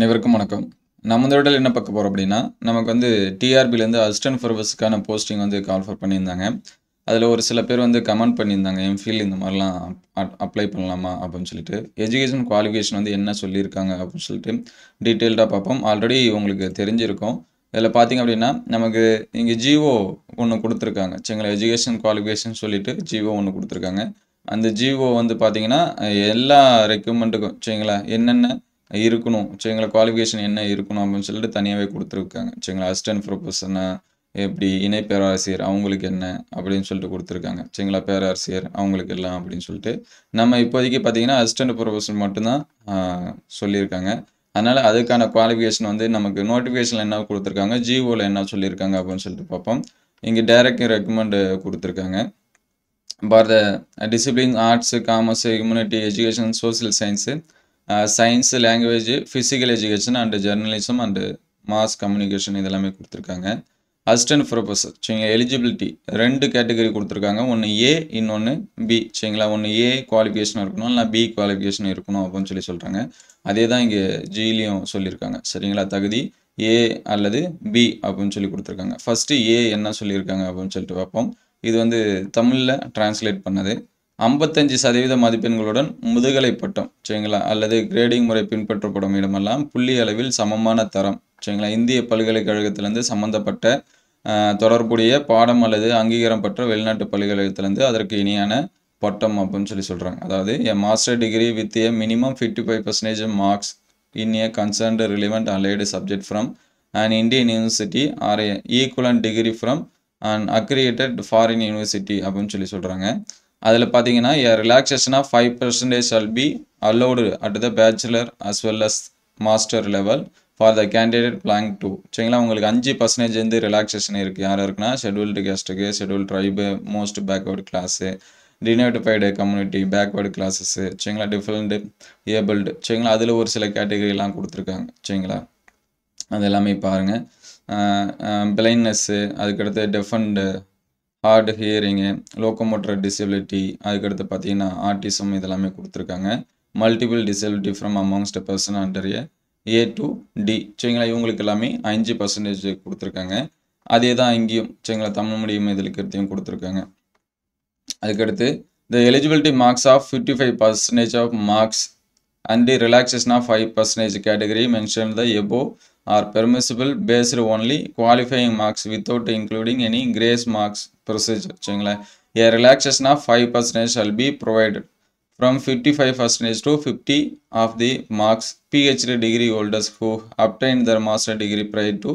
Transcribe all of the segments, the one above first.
அனைவருக்கும் வணக்கம். நம்ம இந்த விடல் என்ன பார்க்க போகிறோம் அப்படின்னா நமக்கு வந்து டிஆர்பிலேருந்து அசிஸ்டன்ட் ஃபர்வஸ்க்கான போஸ்டிங் வந்து கால்ஃபர் பண்ணியிருந்தாங்க. அதில் ஒரு சில பேர் வந்து கமெண்ட் பண்ணியிருந்தாங்க எம்ஃபில் இந்த மாதிரிலாம் அப்ளை பண்ணலாமா? அப்படின்னு சொல்லிட்டு. எஜுகேஷன் குவாலிஃபிகேஷன் வந்து என்ன சொல்லியிருக்காங்க அப்படின்னு சொல்லிட்டு டீட்டெயில்டாக பார்ப்போம். ஆல்ரெடி உங்களுக்கு தெரிஞ்சிருக்கும். இதில் பார்த்தீங்க அப்படின்னா நமக்கு இங்கே ஜிஓ ஒன்று கொடுத்துருக்காங்க. சரிங்களா? எஜுகேஷன் குவாலிஃபிகேஷன் சொல்லிட்டு ஜிஓ ஒன்று கொடுத்துருக்காங்க. அந்த ஜிஓ வந்து பார்த்தீங்கன்னா எல்லா ரெக்யூப்மெண்ட்டுக்கும் சரிங்களா? என்னென்ன இருக்கணும். சரிங்களா குவாலிஃபிகேஷன் என்ன இருக்கணும் அப்படின்னு சொல்லிட்டு தனியாகவே கொடுத்துருக்காங்க. சரிங்களா அசிஸ்டன்ட் ப்ரொஃபஸர்னா எப்படி இணை பேராசிரியர் அவங்களுக்கு என்ன அப்படின்னு சொல்லிட்டு கொடுத்துருக்காங்க. சரிங்களா பேராசிரியர் அவங்களுக்கு எல்லாம் அப்படின்னு சொல்லிட்டு நம்ம இப்போதைக்கு பார்த்தீங்கன்னா அசிஸ்டன்ட் ப்ரொஃபஸர் மட்டும்தான் சொல்லியிருக்காங்க. அதனால் அதுக்கான குவாலிஃபிகேஷன் வந்து நமக்கு நோட்டிஃபிகேஷனில் என்ன கொடுத்துருக்காங்க ஜிஓவில் என்ன சொல்லியிருக்காங்க அப்படின்னு சொல்லிட்டு பார்ப்போம். இங்கே டைரக்ட் ரெக்கமெண்டு கொடுத்துருக்காங்க. For the discipline arts commerce humanity education social science science language physical education and journalism and mass communication இதெல்லாமே கொடுத்துருக்காங்க. அசிஸ்டன்ட் ப்ரொஃபஸர் சரிங்க எலிஜிபிலிட்டி ரெண்டு கேட்டகரி கொடுத்துருக்காங்க. ஒன்று ஏ இன்னொன்று பி சரிங்களா? ஒன்று ஏ குவாலிஃபிகேஷன் இருக்கணும் இல்லை பி குவாலிஃபிகேஷன் இருக்கணும் அப்படின்னு சொல்லி சொல்கிறாங்க அதே தான் இங்கே ஜிலையும் சொல்லியிருக்காங்க சரிங்களா? தகுதி ஏ அல்லது பி அப்படின்னு சொல்லி கொடுத்துருக்காங்க. ஃபஸ்ட்டு ஏ என்ன சொல்லியிருக்காங்க அப்படின்னு சொல்லிட்டு பார்ப்போம். இது வந்து தமிழில் டிரான்ஸ்லேட் பண்ணது. ஐம்பத்தஞ்சு சதவீத மதிப்பெண்களுடன் முதுகலை பட்டம் சரிங்களா? அல்லது கிரேடிங் முறை பின்பற்றப்படும் இடமெல்லாம் புள்ளி அளவில் சமமான தரம் சரிங்களா? இந்திய பல்கலைக்கழகத்திலேருந்து சம்மந்தப்பட்ட தொடர்புடைய பாடம் அல்லது அங்கீகாரம் பெற்ற வெளிநாட்டு பல்கலைக்கழகத்திலிருந்து அதற்கு இணையான பட்டம் அப்படின்னு சொல்லி சொல்கிறாங்க அதாவது a master degree with a minimum fifty five percentage marks in a concerned relevant allied subject from and Indian university or a equivalent degree from and accredited foreign university அப்படின்னு சொல்லி சொல்கிறாங்க அதில் பார்த்தீங்கன்னா a relaxation five percentage all be allowed at the bachelor as well as master level for the candidate belong to சரிங்களா? உங்களுக்கு அஞ்சு percentage வந்து relaxation இருக்குது யார் இருக்குன்னா scheduled கேஸ்ட்டுக்கு schedule tribe most backward class denotified community backward classes சரிங்களா? Different abled சரிங்களா? அதில் ஒரு சில கேட்டகரிலாம் கொடுத்துருக்காங்க. சரிங்களா? அது எல்லாமே பாருங்கள் பிளைண்ட்னஸ்ஸு அதுக்கடுத்து deaf and hard hearing locomotor disability அதுக்கடுத்து பார்த்தீங்கன்னா ஆர்டிசம் இதெல்லாமே கொடுத்துருக்காங்க. Multiple disability from amongst person under A to D சரிங்களா? இவங்களுக்கு எல்லாமே அஞ்சு பர்சன்டேஜ் கொடுத்துருக்காங்க. அதே தான் இங்கேயும் சரிங்களா? தமிழ் மீடியம் இதில் இருக்கிறதையும் கொடுத்துருக்காங்க. அதுக்கடுத்து the eligibility marks of fifty five percentage of marks and relaxation of five percentage category mention the above are permissible based only qualifying marks without including any grace marks procedure சரிங்களா a relaxation of 5% shall be provided. From 55% to 50 of the marks PhD degree holders who obtained their master degree prior to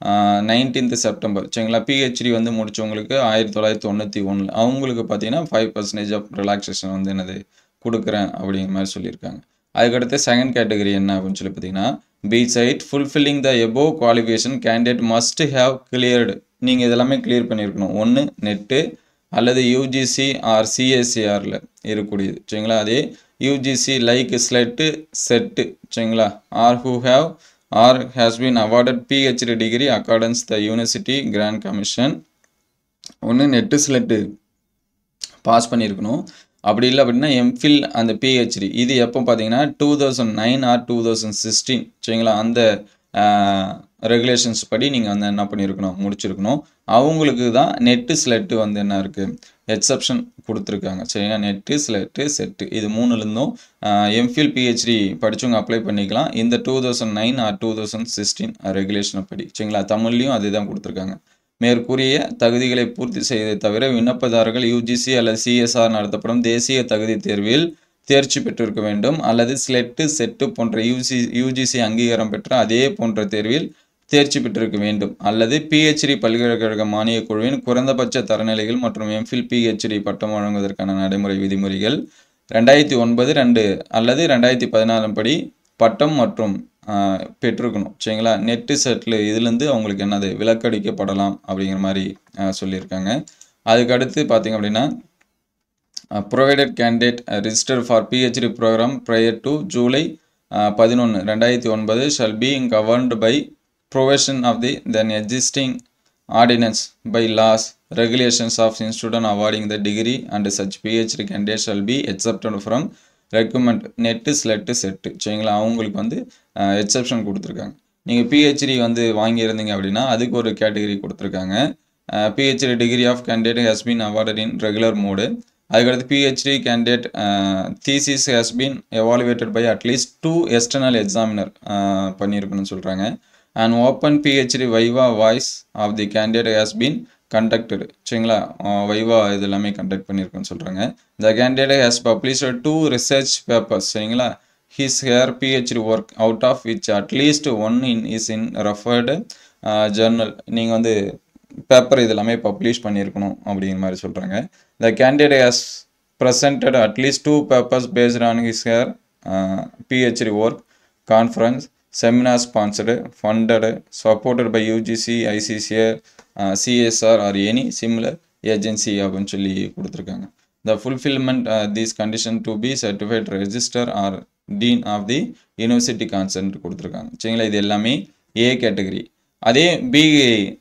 uh, nineteenth September சரிங்களா? PhD வந்து முடிச்சவங்களுக்கு ஆயிரத்தி தொள்ளாயிரத்தி தொண்ணூற்றி ஒன்றில் அவங்களுக்கு பார்த்தீங்கன்னா ஃபைவ் பர்சன்டேஜ் ஆஃப் ரிலாக்ஸேஷன் வந்து என்னது? கொடுக்குறேன் அப்படிங்கிற மாதிரி சொல்லியிருக்காங்க. அதுக்கடுத்து செகண்ட் கேட்டகரி என்ன அப்படின்னு சொல்லி பார்த்தீங்கன்னா besides fulfilling the above qualification candidate must have cleared நீங்கள் இதெல்லாமே கிளியர் பண்ணியிருக்கணும். ஒன்று நெட்டு அல்லது யூஜிசி ஆர் சிஎஸ்சிஆரில் இருக்கக்கூடியது. சரிங்களா? அதே யூஜிசி லைக் ஸ்லெட்டு செட்டு சரிங்களா? Or who have or has been awarded PhD degree accordance the university grant commission ஒன்று நெட்டு ஸ்லெட்டு பாஸ் பண்ணியிருக்கணும். அப்படி இல்லை அப்படின்னா எம்ஃபில் அந்த பிஹெச்டி இது எப்போ பார்த்தீங்கன்னா two thousand nine or two thousand sixteen சரிங்களா? அந்த ரெகுலேஷன்ஸ் படி நீங்கள் வந்து என்ன பண்ணியிருக்கணும் முடிச்சிருக்கணும். அவங்களுக்கு தான் நெட்டு ஸ்லெட்டு வந்து என்ன இருக்குது எக்ஸப்ஷன் கொடுத்துருக்காங்க. சரிங்களா? நெட்டு ஸ்லெட்டு செட்டு இது மூணுலேருந்தும் எம்ஃபில் பிஹெச்டி படித்தவங்க அப்ளை பண்ணிக்கலாம். இந்த two thousand nine or two thousand sixteen ரெகுலேஷனை படி. சரிங்களா? தமிழ்லையும் அதே தான் கொடுத்துருக்காங்க. மேற்கூறிய தகுதிகளை பூர்த்தி செய்ததை தவிர விண்ணப்பதாரர்கள் யூஜிசி அல்லது சிஎஸ்ஆர் நடத்தப்படும் தேசிய தகுதி தேர்வில் தேர்ச்சி பெற்றிருக்க வேண்டும். அல்லது ஸ்லெட்டு செட்டு போன்ற யூசி யூஜிசி அங்கீகாரம் பெற்ற அதே போன்ற தேர்வில் தேர்ச்சி பெற்றிருக்க வேண்டும். அல்லது பிஹெச்டி பல்கலைக்கழக மானியக் குழுவின் குறைந்தபட்ச தரநிலைகள் மற்றும் எம்ஃபில் பிஹெச்டி பட்டம் வழங்குவதற்கான நடைமுறை விதிமுறைகள் ரெண்டாயிரத்தி ஒன்பது ரெண்டு அல்லது ரெண்டாயிரத்தி பதினாறு படி பட்டம் மற்றும் பெற்றிருக்கணும். சரிங்களா? நெட்டு செட்டில் இதுலேருந்து அவங்களுக்கு என்னது? விலக்கடிக்கப்படலாம் அப்படிங்கிற மாதிரி சொல்லியிருக்காங்க. அதுக்கு அடுத்து பார்த்தீங்க அப்படின்னா provided candidate register for PhD programme prior to July பதினொன்று ரெண்டாயிரத்தி ஒன்பது shall be governed by provision of the then existing ordinance by laws regulations of institution awarding the degree and such PhD candidate shall be accepted from recommend NET SLET SET சரிங்களா? அவங்களுக்கு வந்து exception கொடுத்துருக்காங்க. நீங்கள் PhD வந்து வாங்கியிருந்தீங்க அப்படின்னா அதுக்கு ஒரு category கொடுத்துருக்காங்க. PhD degree of candidate has been awarded in regular mode அதுக்கடுத்து PhD candidate thesis has been evaluated by at least two external examiner பண்ணியிருக்குன்னு சொல்கிறாங்க and open PhD viva voice of the candidate has been conducted சரிங்களா? Viva இது எல்லாமே conduct பண்ணியிருக்கோன்னு சொல்கிறாங்க the candidate has published two research papers சரிங்களா? His her PhD work out of which at least one in is in refereed journal நீங்கள் வந்து paper இது எல்லாமே பப்ளிஷ் பண்ணியிருக்கணும் அப்படிங்கிற மாதிரி சொல்கிறாங்க the candidate has presented at least two papers based on his her PhD work conference seminar sponsored, funded, supported by UGC, ICCA, uh, CSR or any similar agency அப்படின்னு சொல்லி கொடுத்துருக்காங்க. The fulfilment these condition to be certified register or dean of the university consent கொடுத்துருக்காங்க. சரிங்களா? இது எல்லாமே ஏ category அதே B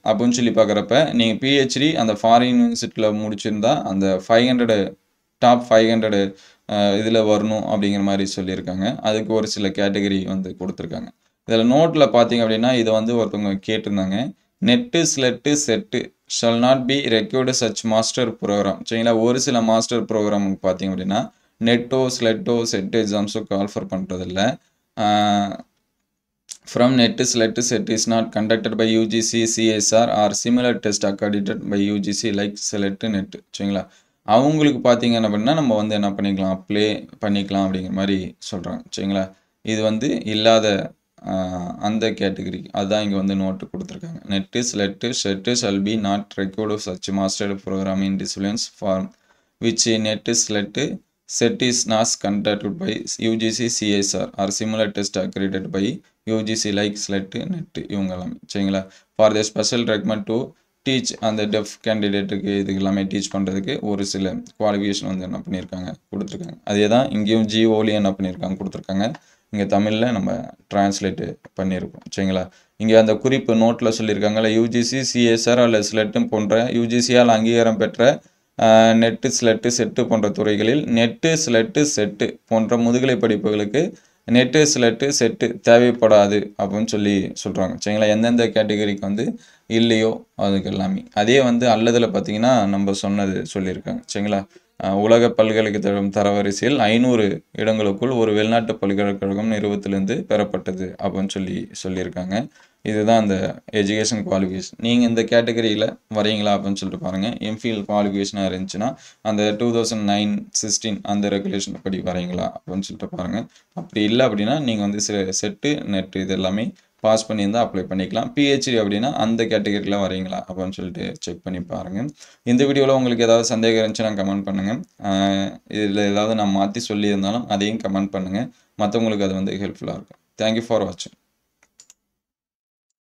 அப்படின்னு சொல்லி பார்க்குறப்ப நீங்கள் பிஹெச்டி அந்த ஃபாரின் யூனிவர்சிட்டியில் முடிச்சிருந்தா அந்த five hundred top five hundred இதில் வரணும் அப்படிங்கிற மாதிரி சொல்லியிருக்காங்க. அதுக்கு ஒரு சில கேட்டகரி வந்து கொடுத்துருக்காங்க. இதில் நோட்டில் பார்த்தீங்க அப்படின்னா இதை வந்து ஒருத்தவங்க கேட்டிருந்தாங்க. NET SLET SET shall not be required such master programme சரிங்களா ஒரு சில மாஸ்டர் ப்ரோக்ராமுக்கு பார்த்தீங்க அப்படின்னா நெட்டோ ஸ்லெட்டோ செட்டு எக்ஸாம்ஸோ கால்ஃபர் பண்ணுறதில்ல from NET SLET SET is not conducted by UGC CSR or similar test accredited by UGC like SLET NET சரிங்களா அவங்களுக்கு பார்த்தீங்க அப்படின்னா நம்ம வந்து என்ன பண்ணிக்கலாம் அப்ளை பண்ணிக்கலாம் அப்படிங்கிற மாதிரி சொல்கிறாங்க சரிங்களா இது வந்து இல்லாத அந்த கேட்டகரி அதுதான் இங்கே வந்து நோட்டு கொடுத்துருக்காங்க. NET SLET SET shall be not record such master programme in disciplines form which NET SLET SET is not conducted by UGC CSR or similar test accredited by UGC like SLET NET இவங்க எல்லாமே சரிங்களா? For the special recommend to teach அந்த deaf கேண்டிடேட்டுக்கு இதுக்கு எல்லாமே teach பண்ணுறதுக்கு ஒரு சில குவாலிஃபிகேஷன் வந்து என்ன பண்ணியிருக்காங்க கொடுத்துருக்காங்க. அதே தான் இங்கேயும் ஜிஓலையும் என்ன பண்ணியிருக்காங்க கொடுத்துருக்காங்க. இங்கே தமிழில் நம்ம டிரான்ஸ்லேட்டு பண்ணியிருக்கோம். சரிங்களா? இங்கே அந்த குறிப்பு நோட்டில் சொல்லியிருக்காங்கல்ல யூஜிசி சிஎஸ்ஆர் அல்ல ஸ்லெட்டும் போன்ற யூஜிசியால் அங்கீகாரம் பெற்ற நெட்டு ஸ்லெட்டு செட்டு போன்ற துறைகளில் நெட்டு ஸ்லெட்டு செட்டு போன்ற முதுகலை படிப்புகளுக்கு நெட்டு ஸ்லெட்டு செட்டு தேவைப்படாது அப்படின்னு சொல்லி சொல்கிறாங்க சரிங்களா? எந்தெந்த கேட்டகரிக்கு வந்து இல்லையோ அதுக்கு எல்லாமே அதே வந்து அல்லதில் பார்த்தீங்கன்னா நம்ம சொன்னது சொல்லியிருக்காங்க. சரிங்களா? உலக பல்கலைக்கழகம் தரவரிசையில் ஐநூறு இடங்களுக்குள் ஒரு வெளிநாட்டு பல்கலைக்கழகம் நிறுவத்திலிருந்து பெறப்பட்டது அப்படின்னு சொல்லி சொல்லியிருக்காங்க. இதுதான் அந்த எஜுகேஷன் குவாலிஃபிகேஷன் நீங்கள் இந்த கேட்டகரியில் வரீங்களா அப்படின்னு சொல்லிட்டு பாருங்கள் எம்ஃபில் குவாலிஃபிகேஷனாக இருந்துச்சுன்னா அந்த டூ தௌசண்ட் நைன் சிக்ஸ்டீன் அந்த ரெகுலேஷன் படி வரீங்களா அப்படின்னு சொல்லிட்டு பாருங்கள் அப்படி இல்லை அப்படின்னா நீங்கள் வந்து செட்டு நெட்டு இது எல்லாமே பாஸ் பண்ணியிருந்தால் அப்ளை பண்ணிக்கலாம். பிஹெச்டி அப்படின்னா அந்த கேட்டகரியில் வரீங்களா அப்படின்னு சொல்லிட்டு செக் பண்ணி பாருங்கள் இந்த வீடியோவில் உங்களுக்கு ஏதாவது சந்தேகம் இருந்துச்சுன்னா கமெண்ட் பண்ணுங்கள் இதில் ஏதாவது நான் மாற்றி சொல்லியிருந்தாலும் அதையும் கமெண்ட் பண்ணுங்கள் மற்றவங்களுக்கு அது வந்து ஹெல்ப்ஃபுல்லாக இருக்கும். தேங்க்யூ ஃபார் வாட்சிங்